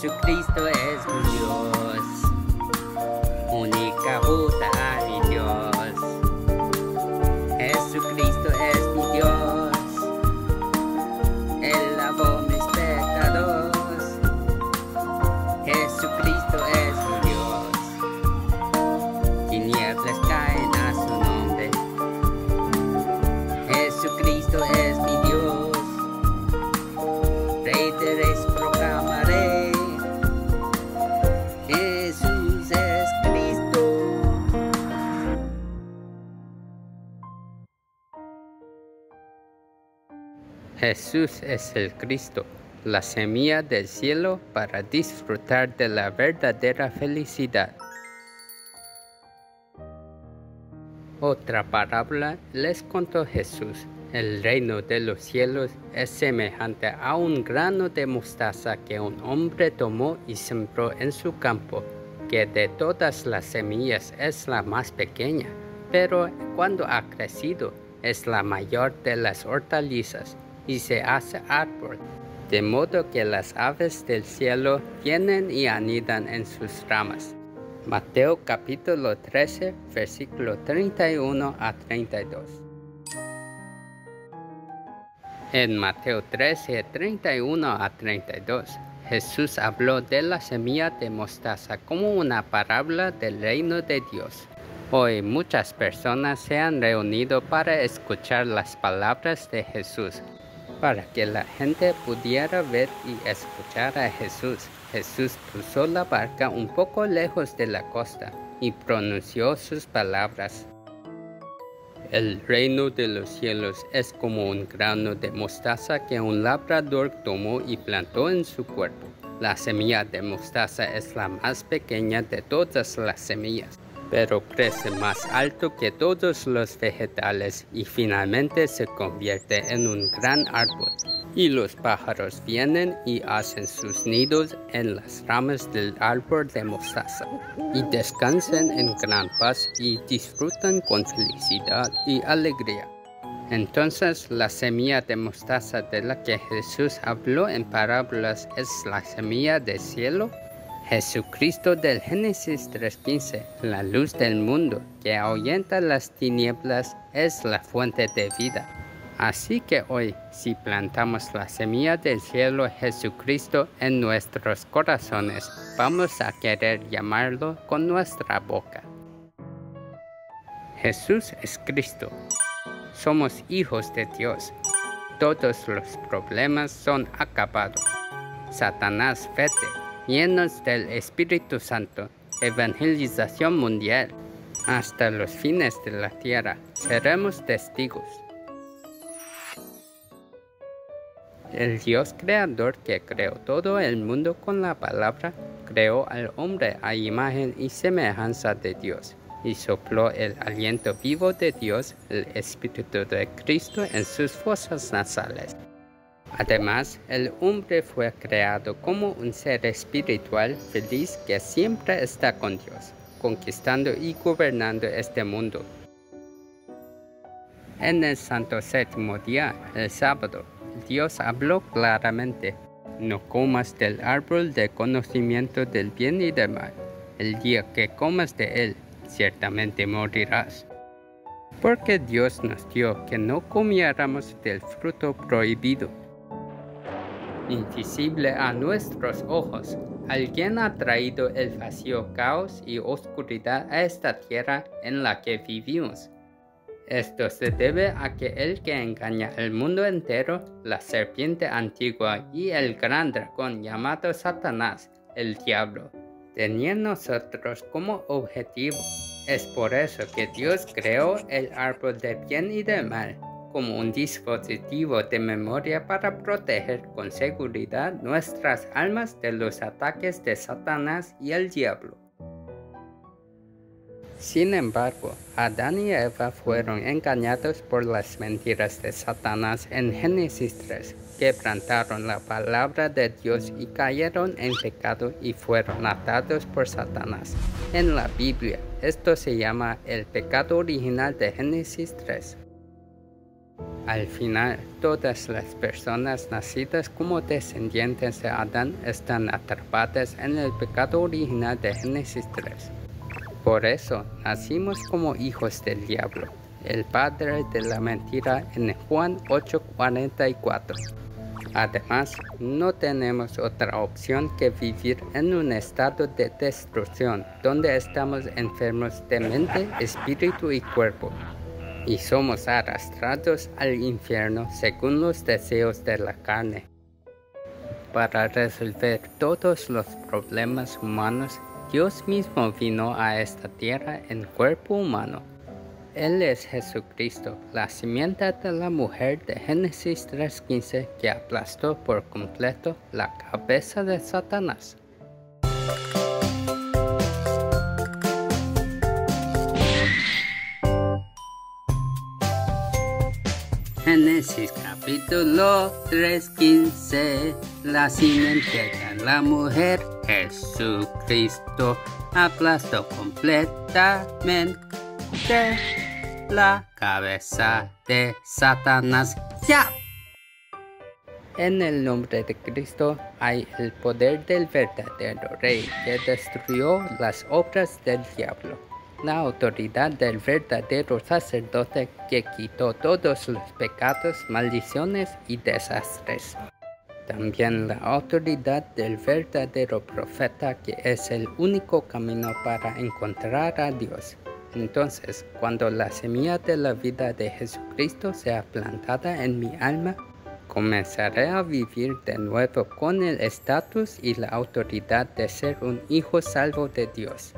Jesucristo es mi Dios, única puta mi Dios. Jesucristo es mi Dios, Él lavó mis pecados. Jesucristo es Jesús es el Cristo, la semilla del cielo para disfrutar de la verdadera felicidad. Otra parábola les contó Jesús. El reino de los cielos es semejante a un grano de mostaza que un hombre tomó y sembró en su campo, que de todas las semillas es la más pequeña, pero cuando ha crecido es la mayor de las hortalizas y se hace árbol, de modo que las aves del cielo vienen y anidan en sus ramas. Mateo capítulo 13, versículo 31 a 32. En Mateo 13, 31 a 32, Jesús habló de la semilla de mostaza como una parábola del reino de Dios. Hoy muchas personas se han reunido para escuchar las palabras de Jesús, para que la gente pudiera ver y escuchar a Jesús. Jesús cruzó la barca un poco lejos de la costa y pronunció sus palabras. El reino de los cielos es como un grano de mostaza que un labrador tomó y plantó en su cuerpo. La semilla de mostaza es la más pequeña de todas las semillas, pero crece más alto que todos los vegetales y finalmente se convierte en un gran árbol. Y los pájaros vienen y hacen sus nidos en las ramas del árbol de mostaza, y descansan en gran paz y disfrutan con felicidad y alegría. Entonces la semilla de mostaza de la que Jesús habló en parábolas es la semilla del cielo. Jesucristo del Génesis 3.15, la luz del mundo que ahuyenta las tinieblas, es la fuente de vida. Así que hoy, si plantamos la semilla del cielo Jesucristo en nuestros corazones, vamos a querer llamarlo con nuestra boca. Jesús es Cristo. Somos hijos de Dios. Todos los problemas son acabados. Satanás vete, llenos del Espíritu Santo, evangelización mundial. Hasta los fines de la tierra seremos testigos. El Dios creador que creó todo el mundo con la palabra, creó al hombre a imagen y semejanza de Dios, y sopló el aliento vivo de Dios, el Espíritu de Cristo, en sus fosas nasales. Además, el hombre fue creado como un ser espiritual feliz que siempre está con Dios, conquistando y gobernando este mundo. En el santo séptimo día, el sábado, Dios habló claramente, no comas del árbol de conocimiento del bien y del mal. El día que comas de él, ciertamente morirás. Porque Dios nos dio que no comiéramos del fruto prohibido. Invisible a nuestros ojos, alguien ha traído el vacío, caos y oscuridad a esta tierra en la que vivimos. Esto se debe a que el que engaña al mundo entero, la serpiente antigua y el gran dragón llamado Satanás, el diablo, tenía nosotros como objetivo. Es por eso que Dios creó el árbol de bien y de mal como un dispositivo de memoria para proteger con seguridad nuestras almas de los ataques de Satanás y el diablo. Sin embargo, Adán y Eva fueron engañados por las mentiras de Satanás en Génesis 3, quebrantaron la palabra de Dios y cayeron en pecado y fueron atados por Satanás. En la Biblia, esto se llama el pecado original de Génesis 3. Al final, todas las personas nacidas como descendientes de Adán están atrapadas en el pecado original de Génesis 3. Por eso, nacimos como hijos del diablo, el padre de la mentira en Juan 8:44. Además, no tenemos otra opción que vivir en un estado de destrucción donde estamos enfermos de mente, espíritu y cuerpo y somos arrastrados al infierno según los deseos de la carne. Para resolver todos los problemas humanos, Dios mismo vino a esta tierra en cuerpo humano. Él es Jesucristo, la simiente de la mujer de Génesis 3.15 que aplastó por completo la cabeza de Satanás. Génesis capítulo 3.15 La simiente de la mujer Jesucristo aplastó completamente la cabeza de Satanás. ¡Ya! En el nombre de Cristo hay el poder del verdadero Rey que destruyó las obras del diablo la autoridad del verdadero sacerdote que quitó todos los pecados, maldiciones y desastres. También la autoridad del verdadero profeta que es el único camino para encontrar a Dios. Entonces, cuando la semilla de la vida de Jesucristo sea plantada en mi alma, comenzaré a vivir de nuevo con el estatus y la autoridad de ser un hijo salvo de Dios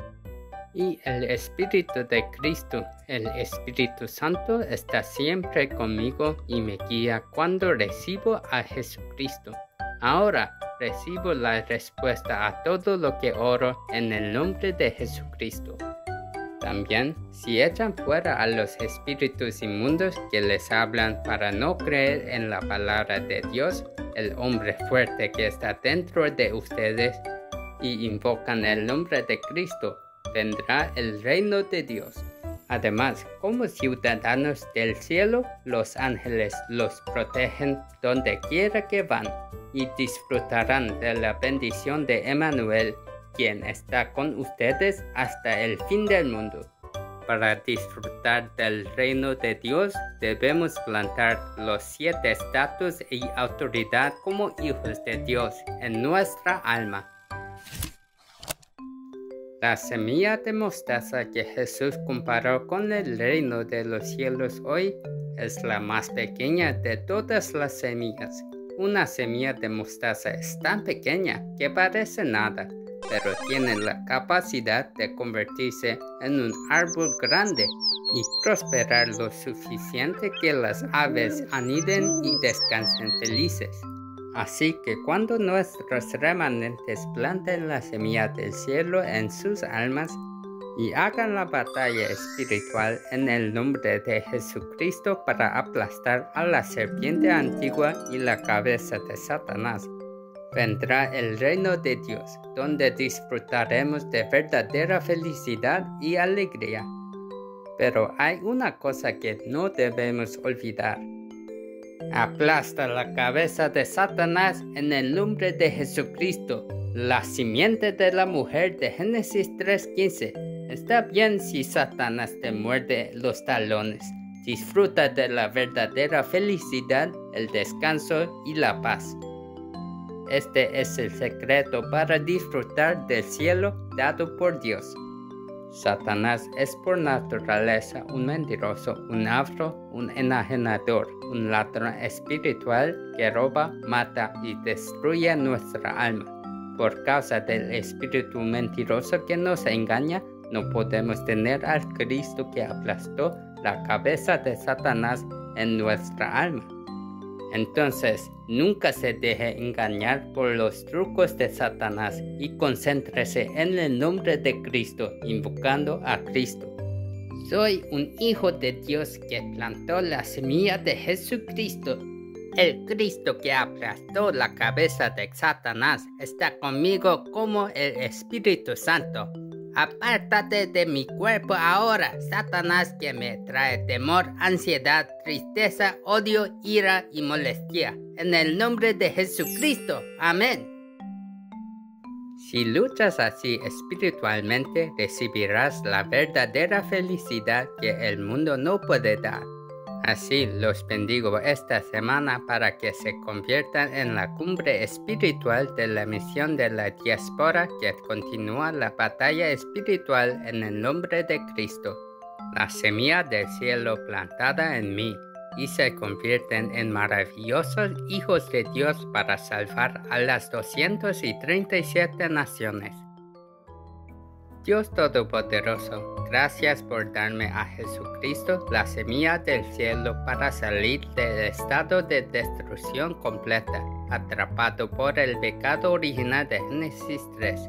y el Espíritu de Cristo, el Espíritu Santo, está siempre conmigo y me guía cuando recibo a Jesucristo. Ahora recibo la respuesta a todo lo que oro en el nombre de Jesucristo. También, si echan fuera a los espíritus inmundos que les hablan para no creer en la palabra de Dios, el hombre fuerte que está dentro de ustedes, y invocan el nombre de Cristo, vendrá el reino de Dios. Además, como ciudadanos del cielo, los ángeles los protegen donde quiera que van y disfrutarán de la bendición de Emmanuel, quien está con ustedes hasta el fin del mundo. Para disfrutar del reino de Dios debemos plantar los siete estatus y autoridad como hijos de Dios en nuestra alma. La semilla de mostaza que Jesús comparó con el reino de los cielos hoy es la más pequeña de todas las semillas. Una semilla de mostaza es tan pequeña que parece nada, pero tiene la capacidad de convertirse en un árbol grande y prosperar lo suficiente que las aves aniden y descansen felices. Así que cuando nuestros remanentes planten la semilla del cielo en sus almas y hagan la batalla espiritual en el nombre de Jesucristo para aplastar a la serpiente antigua y la cabeza de Satanás, vendrá el reino de Dios, donde disfrutaremos de verdadera felicidad y alegría. Pero hay una cosa que no debemos olvidar Aplasta la cabeza de Satanás en el nombre de Jesucristo, la simiente de la mujer de Génesis 3.15. Está bien si Satanás te muerde los talones. Disfruta de la verdadera felicidad, el descanso y la paz. Este es el secreto para disfrutar del cielo dado por Dios. Satanás es por naturaleza un mentiroso, un afro, un enajenador, un ladrón espiritual que roba, mata y destruye nuestra alma. Por causa del espíritu mentiroso que nos engaña, no podemos tener al Cristo que aplastó la cabeza de Satanás en nuestra alma. Entonces, nunca se deje engañar por los trucos de Satanás y concéntrese en el nombre de Cristo, invocando a Cristo. Soy un hijo de Dios que plantó la semilla de Jesucristo. El Cristo que aplastó la cabeza de Satanás está conmigo como el Espíritu Santo. Apártate de mi cuerpo ahora, Satanás, que me trae temor, ansiedad, tristeza, odio, ira y molestia. En el nombre de Jesucristo. Amén. Si luchas así espiritualmente, recibirás la verdadera felicidad que el mundo no puede dar. Así los bendigo esta semana para que se conviertan en la cumbre espiritual de la misión de la diáspora que continúa la batalla espiritual en el nombre de Cristo. La semilla del cielo plantada en mí y se convierten en maravillosos hijos de Dios para salvar a las 237 naciones. Dios Todopoderoso, gracias por darme a Jesucristo, la semilla del cielo, para salir del estado de destrucción completa, atrapado por el pecado original de Génesis 3.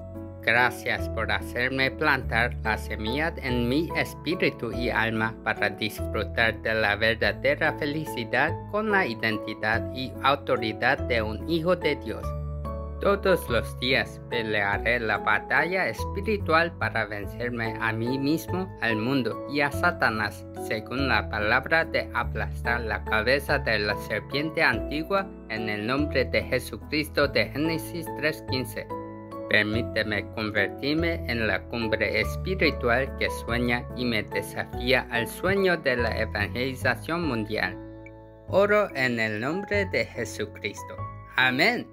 Gracias por hacerme plantar la semilla en mi espíritu y alma para disfrutar de la verdadera felicidad con la identidad y autoridad de un hijo de Dios. Todos los días pelearé la batalla espiritual para vencerme a mí mismo, al mundo y a Satanás, según la palabra de aplastar la cabeza de la serpiente antigua en el nombre de Jesucristo de Génesis 3.15. Permíteme convertirme en la cumbre espiritual que sueña y me desafía al sueño de la evangelización mundial. Oro en el nombre de Jesucristo. Amén.